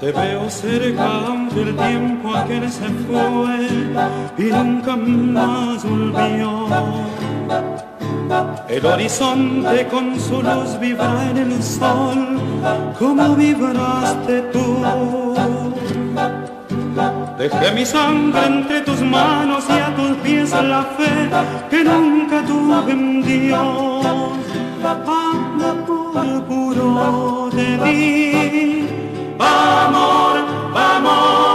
Te veo cerca del tiempo aquel se fue y nunca más volvió. El horizonte con su luz vibra en el sol, como vibraste tú. Dejé mi sangre entre tus manos y a tus pies la fe que nunca tuve en Dios. Amor puro de mí amor, amor.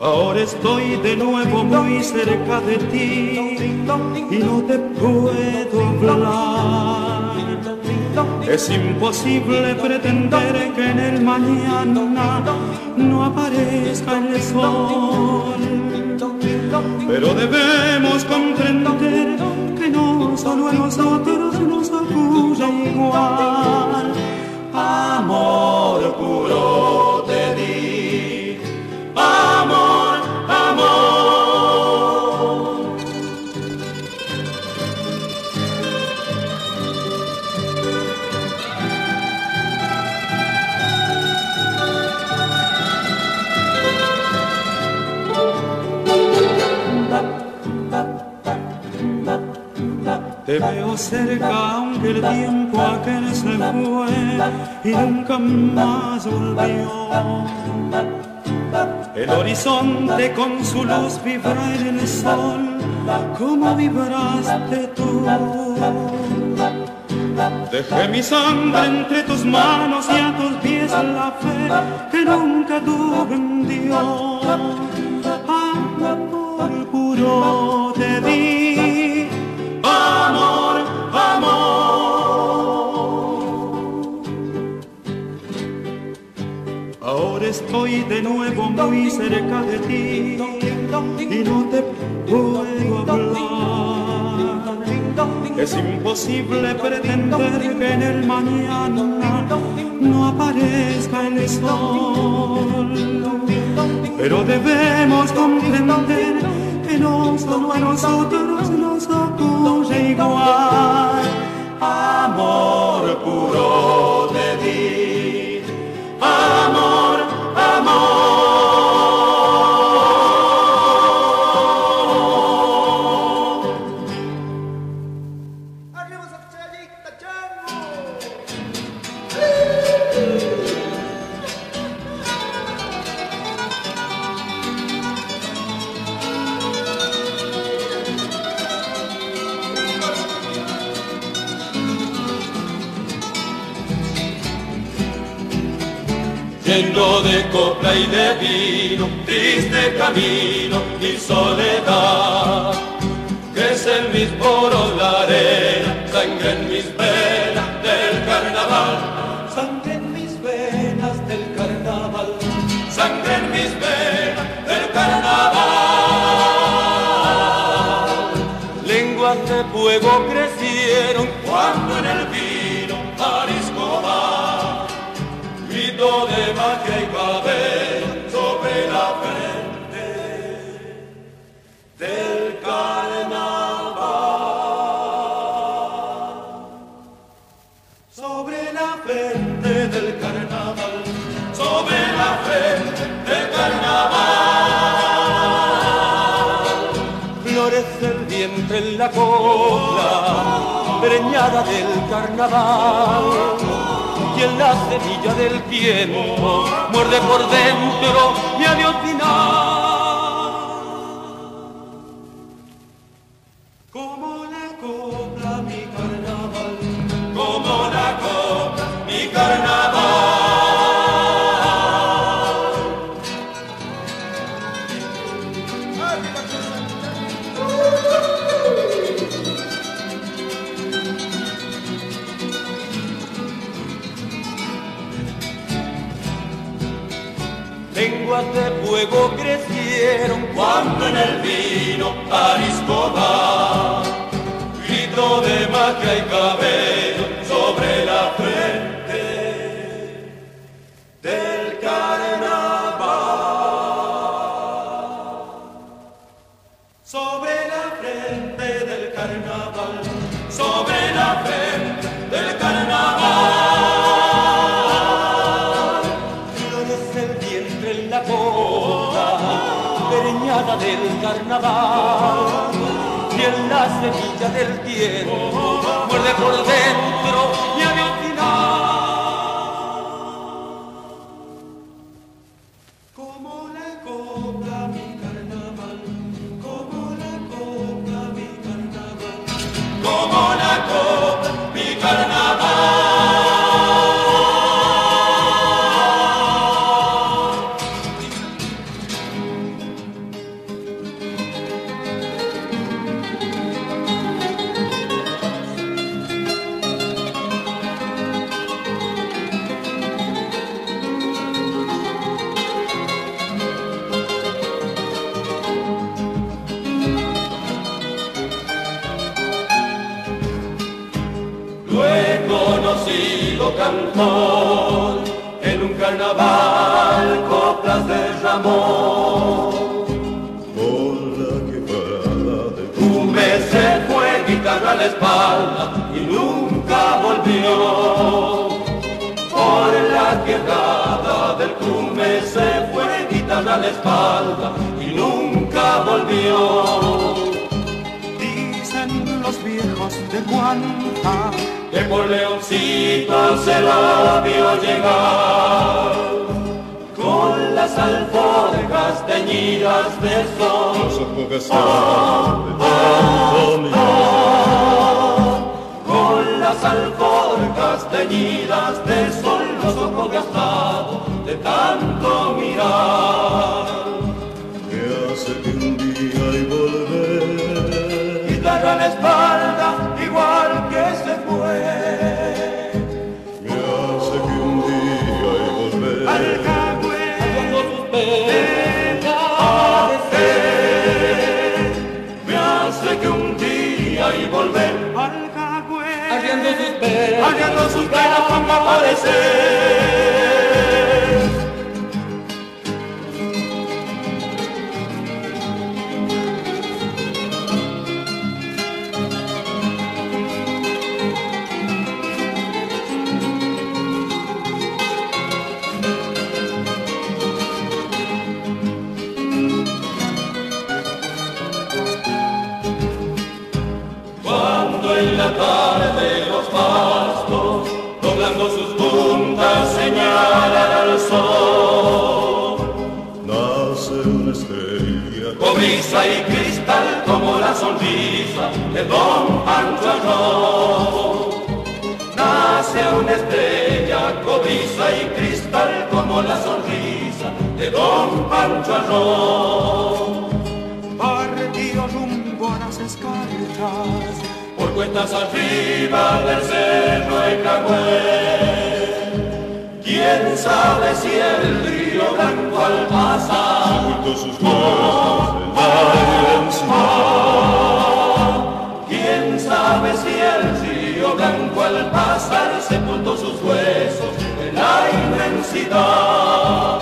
Ahora estoy de nuevo muy cerca de ti y no te puedo hablar. Es imposible pretender que en el mañana no aparezca el sol. Pero debemos comprender solo a nosotros nos ocurre igual. Amor puro tiempo aquel se fue y nunca más volvió. El horizonte con su luz vibra en el sol, como vibraste tú. Dejé mi sangre entre tus manos y a tus pies la fe que nunca tuve en Dios. Amor puro te di, estoy de nuevo muy cerca de ti y no te puedo hablar. Es imposible pretender que en el mañana no aparezca el sol. Pero debemos comprender preñada del carnaval y en la semilla del tiempo muerde por dentro mi adiós final. Sobre la frente del carnaval, sobre la frente del carnaval. Florece el vientre en la boca, pereñada del carnaval. Y en la semilla del tiempo, muerde por dentro la espalda y nunca volvió. Por la quebrada del Cume se fue, guitarra a la espalda y nunca volvió. Dicen los viejos de Guanta que por Leoncito se lo vio llegar con las alforjas teñidas de sol. los ojos gastados las alforjas teñidas de sol, los ojos gastados de tanto mirar. Arriando sus penas como aparecer Cobriza y cristal como la sonrisa de Don Pancho Arroz. Nace una estrella, cobriza y cristal como la sonrisa de Don Pancho Arroz. partió rumbo a las escarchas por cuentas arriba del cerro de Cagüey. ¿Quién sabe si el río Blanco al pasar ocultó sus huesos ¿Quién sabe si el río Blanco al pasar sepultó sus huesos en la inmensidad?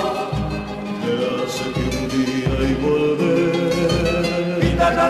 que hace que un día y volver Guitarra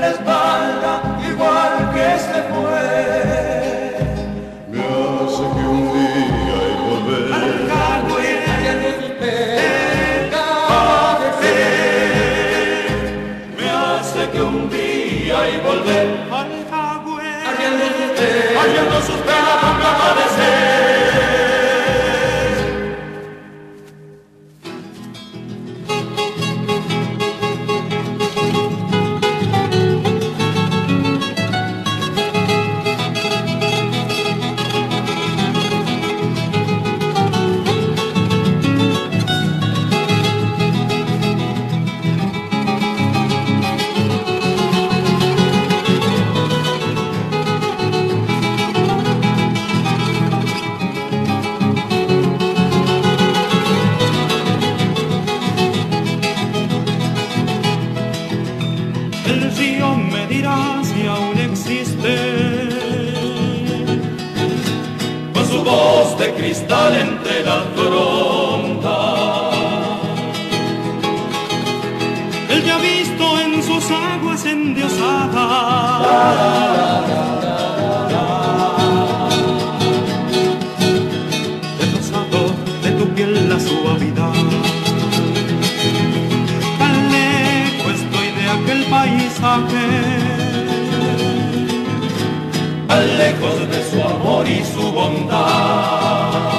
aguas endiosadas. Desplazado de tu piel la suavidad. Tan lejos estoy de aquel paisaje. Tan lejos de su amor y su bondad.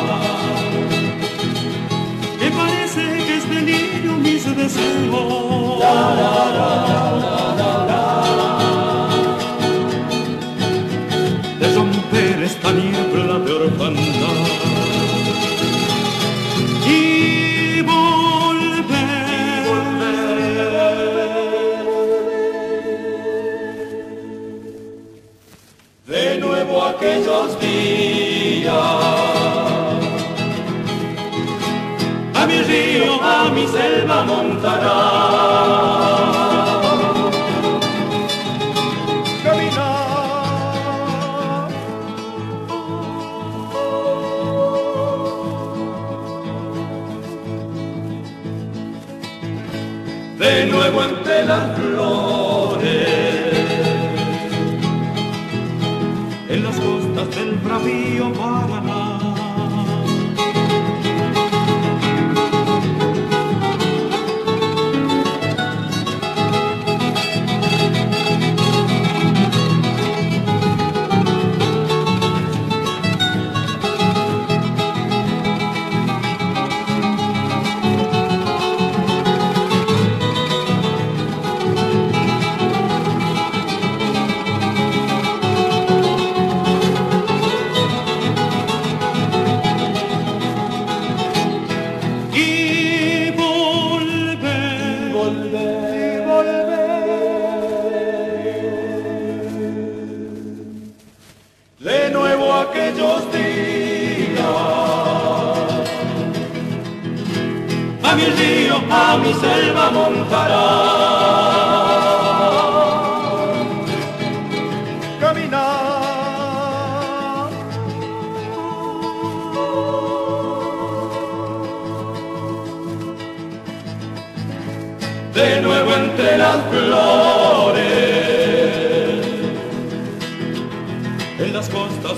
de romper esta niebla de orfandad y volver de nuevo aquellos días. A a mi selva montará. de nuevo entre las flores. En las costas del bravío Paraná.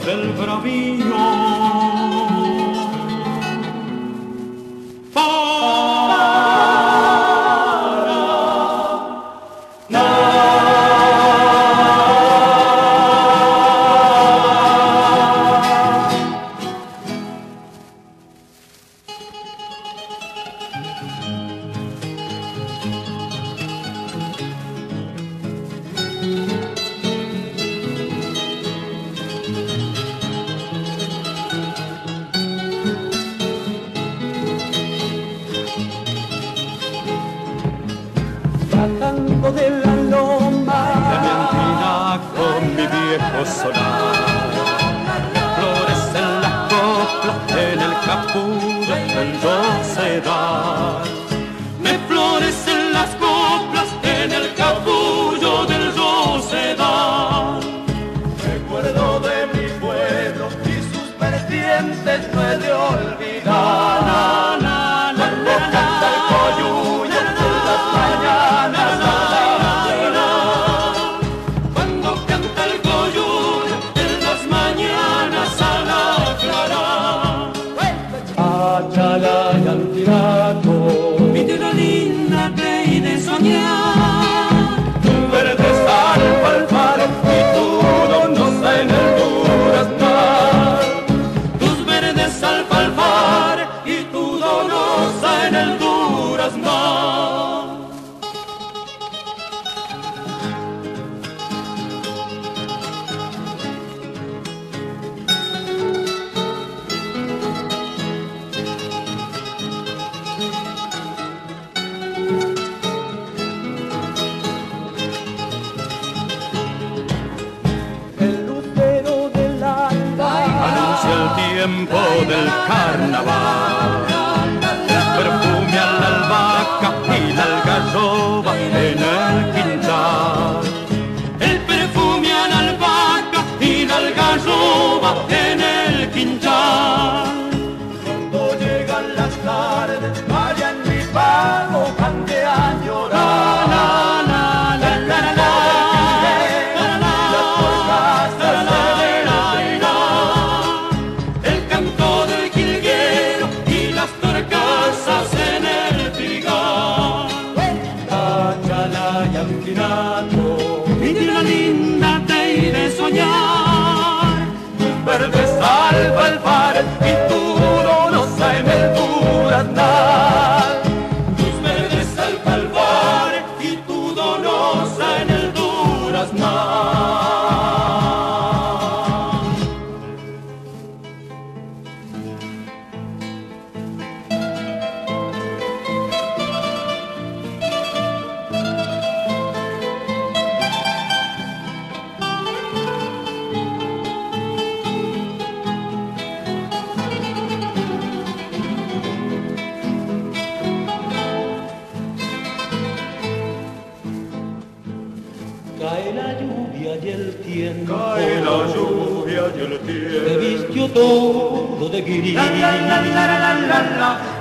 del bravío.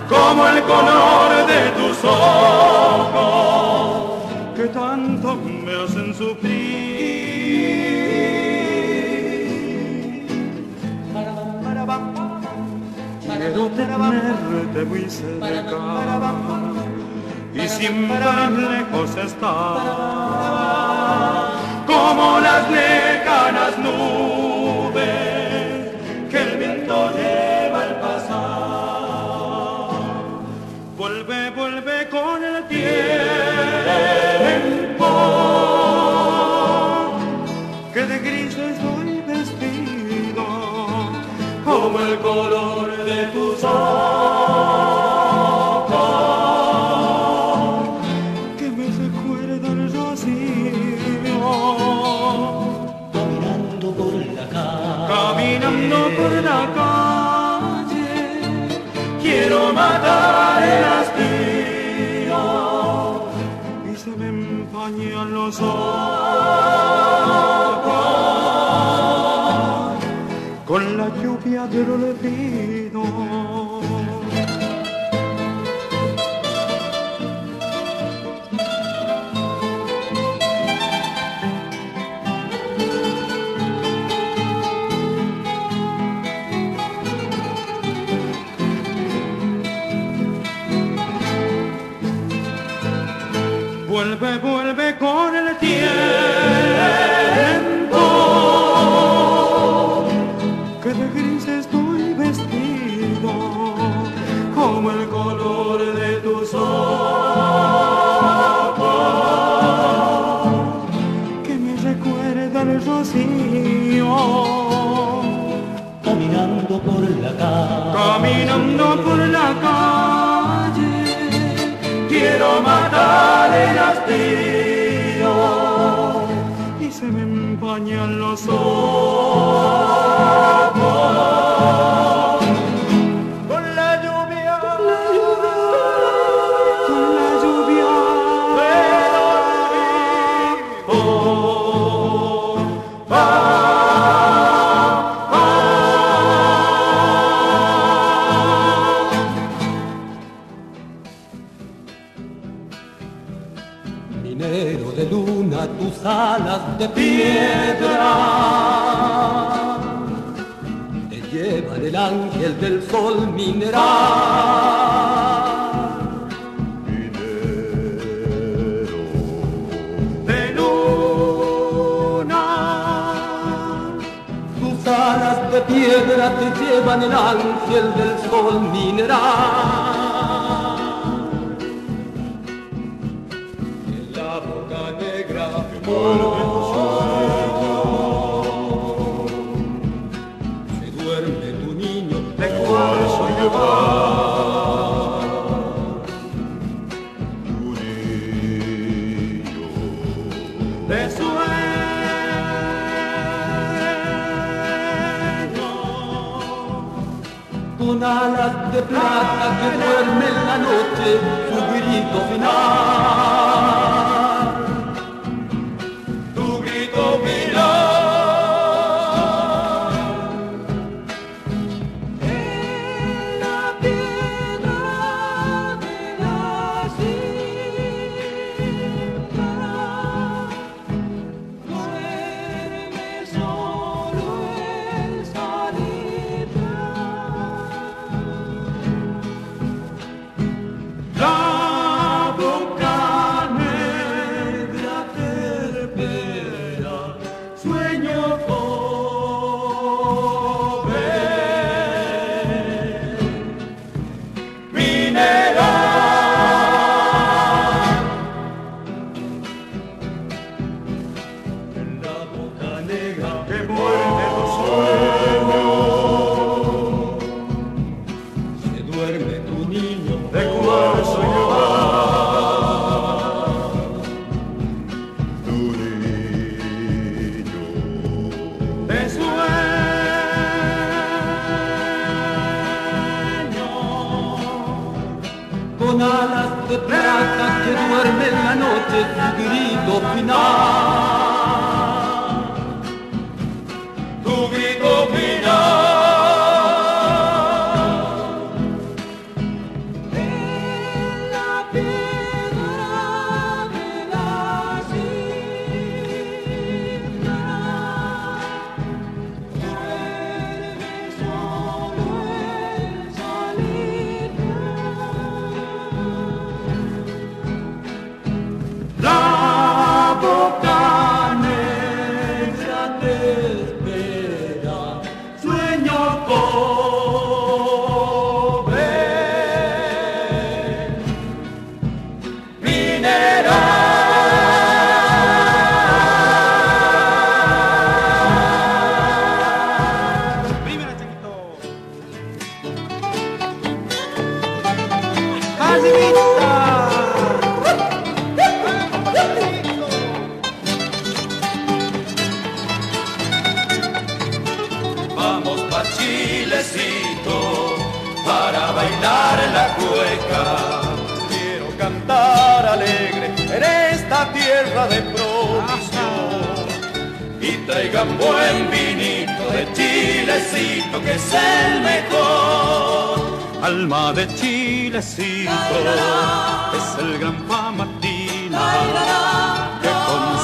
como el color de tus ojos que tanto me hacen sufrir. Quiero tenerte muy cerca y siempre lejos estar como las lejanas nubes doodle dee. console. tus alas de piedra. Te llevan el ángel del sol mineral. Minero. De luna. Tus alas de piedra te llevan el ángel del sol mineral. Se duerme tu niño, esfuerzo y yo, tu niño, de sueño, con alas de plata que duerme en la noche, su grito final.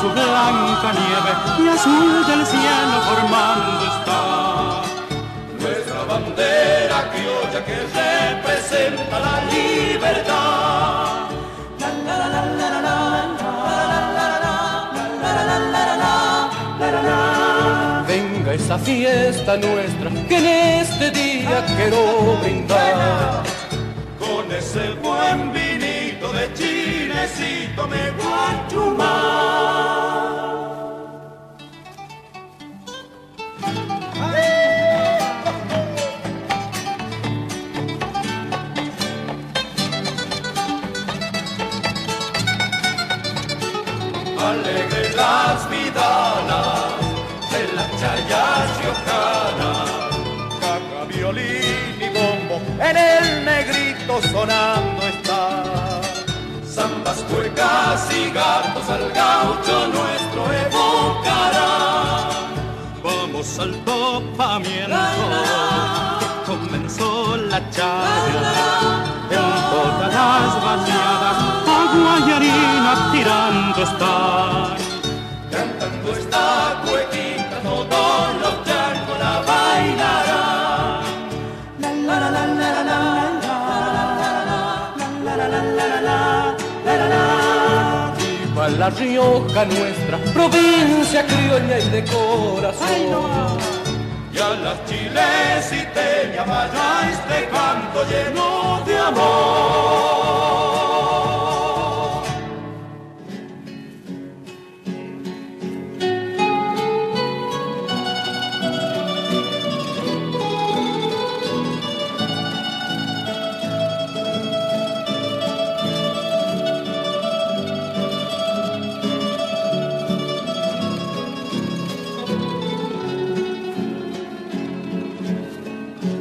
Su blanca nieve y azul del cielo formando está. Nuestra bandera criolla que representa la libertad. Venga esa fiesta nuestra que en este día quiero brindar. Con ese buen vinito de Chilecito me chumar. Alegre las vidalas de la chayas riojanas. Caca, violín y bombo en el negrito está. Cuecas y gatos al gaucho nuestro evocará. Vamos al topamiento que comenzó la charla. en todas las barriadas agua y harina tirando está la Rioja nuestra, provincia criolla y de corazón. Y a las chilesiteñas vaya este canto lleno de amor.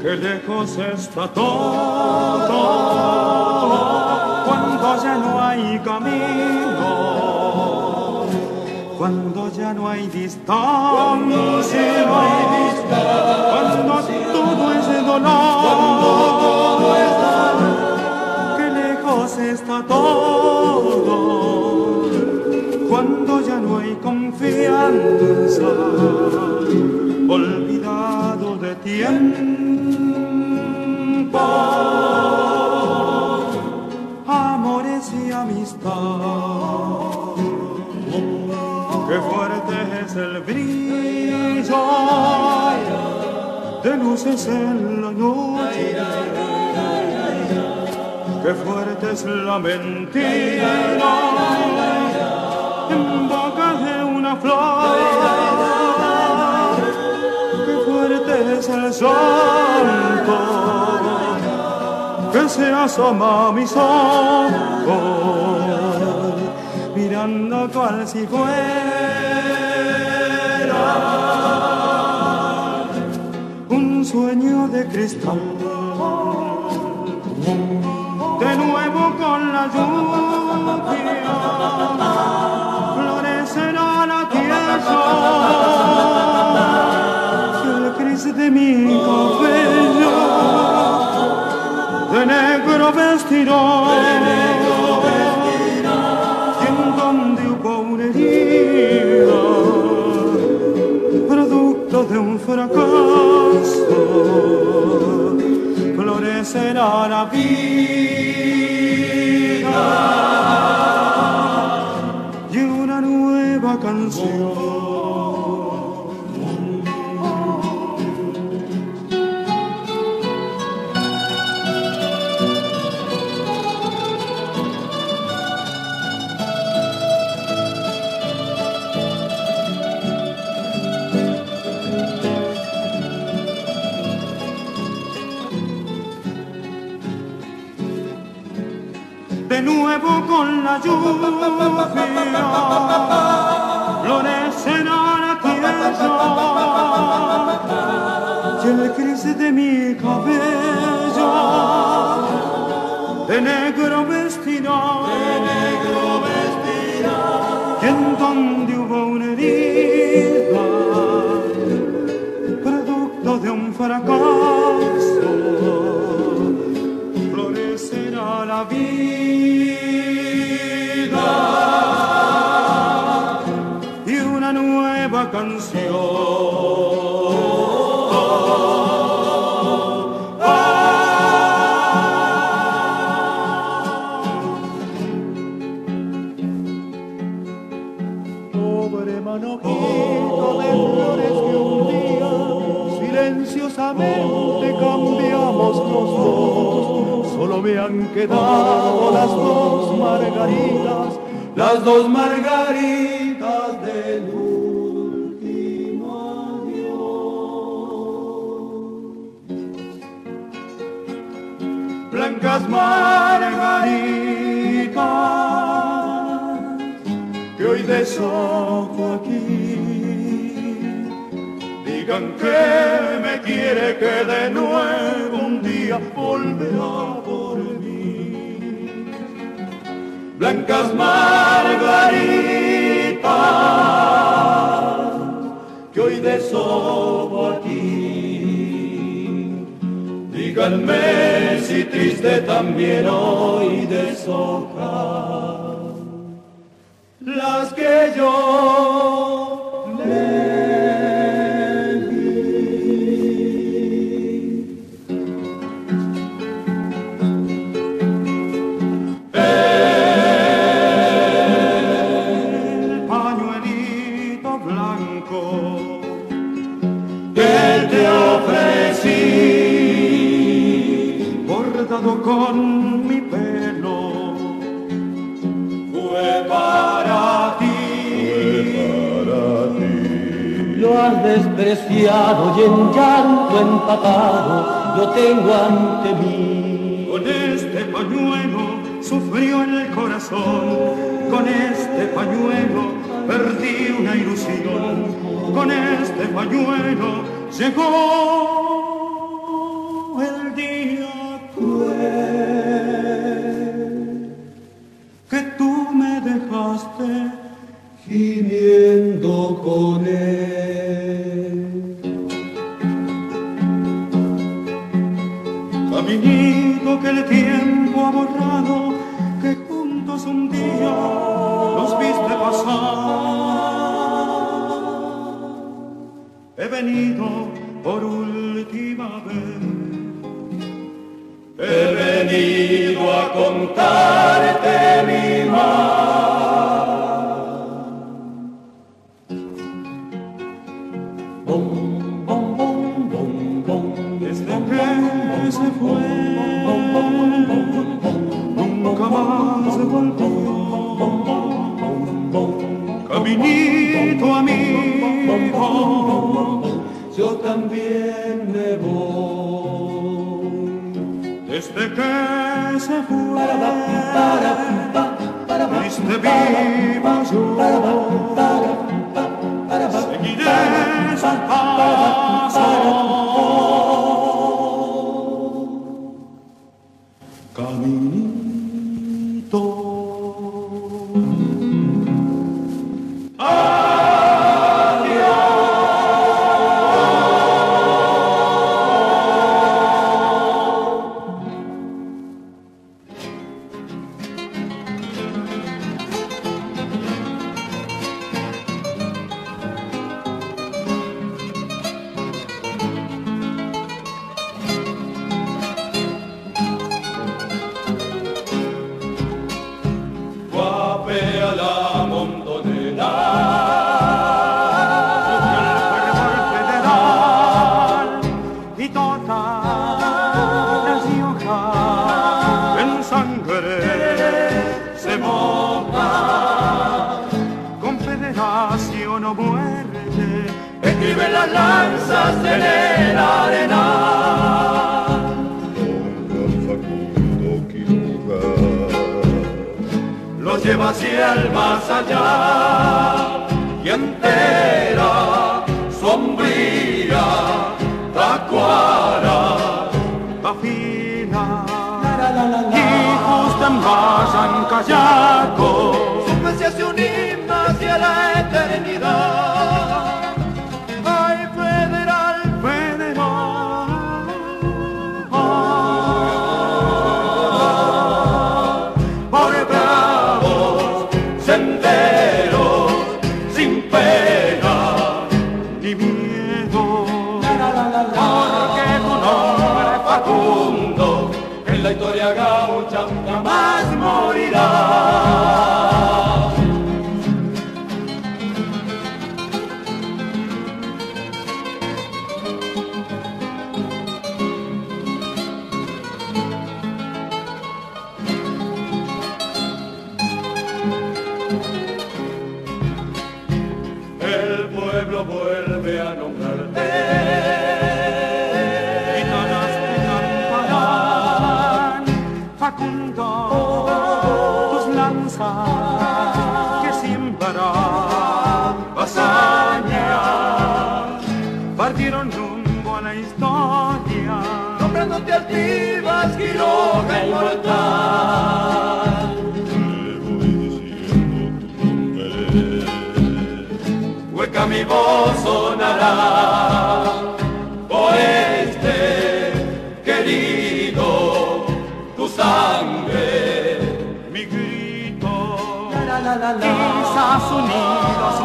Qué lejos está todo cuando ya no hay camino, cuando ya no hay distancia, cuando todo es dolor. Qué lejos está todo cuando ya no hay confianza, olvidado de tiempo, amores y amistad. Qué fuerte es el brillo de luces en la noche. Qué fuerte es la mentira en boca de una flor. Qué fuerte es el santo que se asoma a mis ojos, mirando cual si fuera un sueño de cristal. De nuevo con la lluvia corazón. Que el gris de mi cabello de negro vestido y en donde hubo una herida producto de un fracaso. Florecerá la vida y una nueva canción. Nueva canción. Pobre manoquito de flores que un día silenciosamente cambiamos los dos. Solo me han quedado las dos margaritas, las dos margaritas Blancas margaritas que hoy desojo aquí. Digan que me quiere que de nuevo un día volverá por mí. Blancas margaritas que hoy desojo aquí. Díganme si triste también hoy deshoja las que yo en llanto empapado lo tengo ante mí. Con este pañuelo sufrió el corazón, con este pañuelo perdí una ilusión, con este pañuelo llegó venido por última vez, He venido a contarte también me voy. desde que se fue, triste vivo yo, seguiré su paso. al más allá y entera, sombría, tacuara, la fina y justa vayan callacos, súmense hacia un himno hacia la eternidad. way.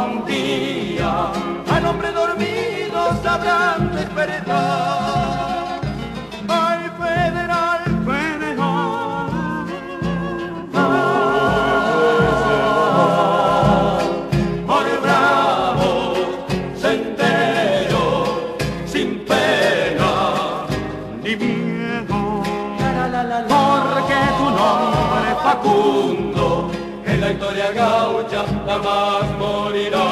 un día al hombre dormido sabrán despertar. Al federal, federal, por bravo, sendero, sin pena ni miedo. Porque tu nombre Facundo en la historia gaucha jamás morirá.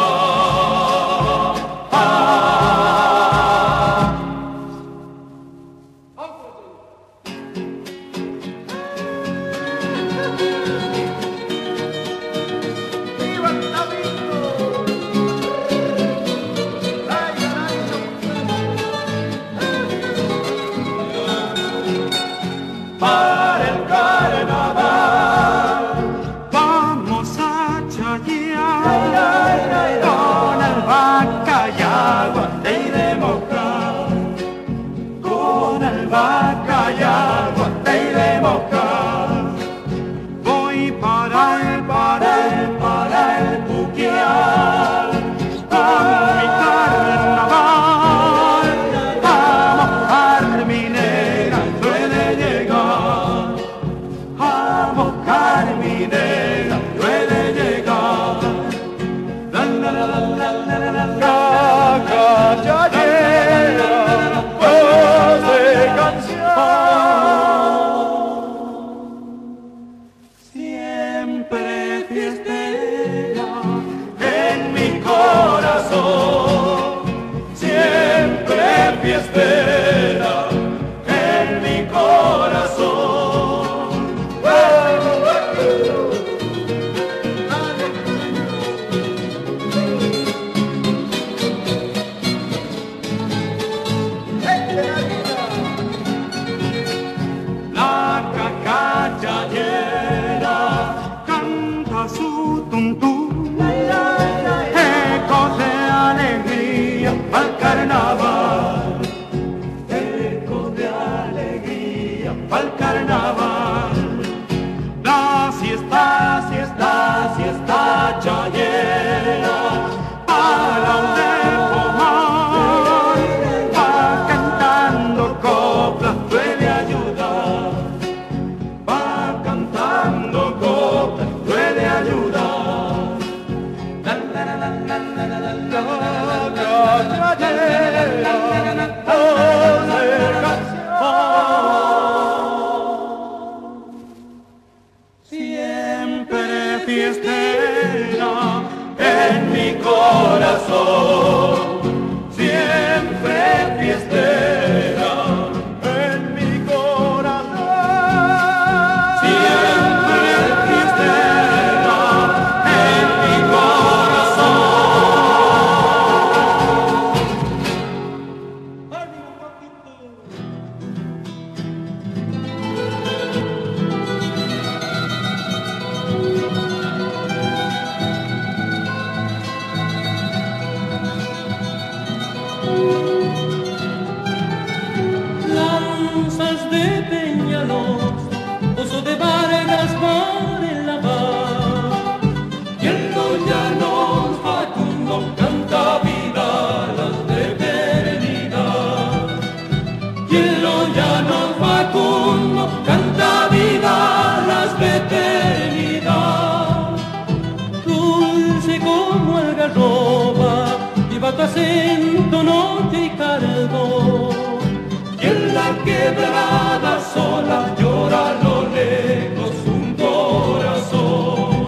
Quebrada sola llora a lo lejos un corazón.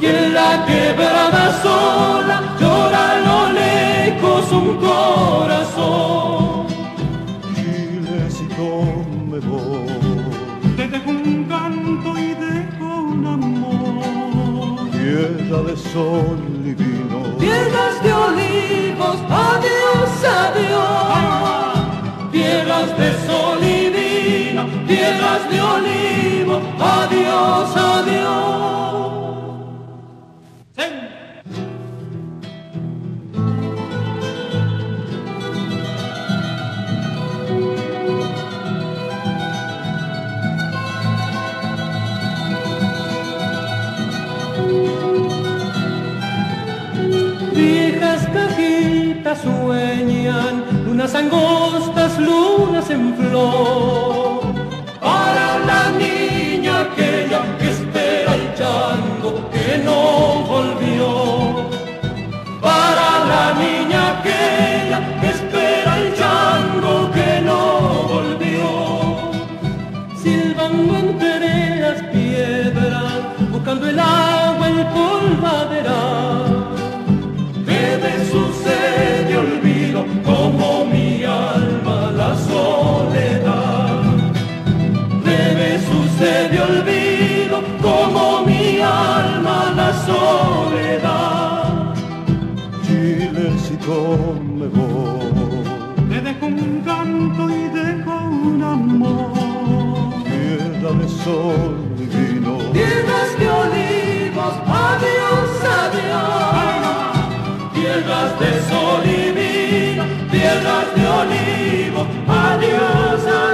Y en la quebrada sola llora a lo lejos un corazón. Chile, si me voy, te dejo un canto y dejo un amor. Tierra de sol divino, tierras de olivos, adiós, adiós. Tierras de sol y vino, tierras de olivos, adiós, adiós. Sueñan lunas angostas, lunas en flor. Para la niña aquella que espera el chango que no volvió. Para la niña sol vino. Tierras de olivos, adiós, adiós. Tierras de sol y vino, tierras de olivos, adiós, adiós.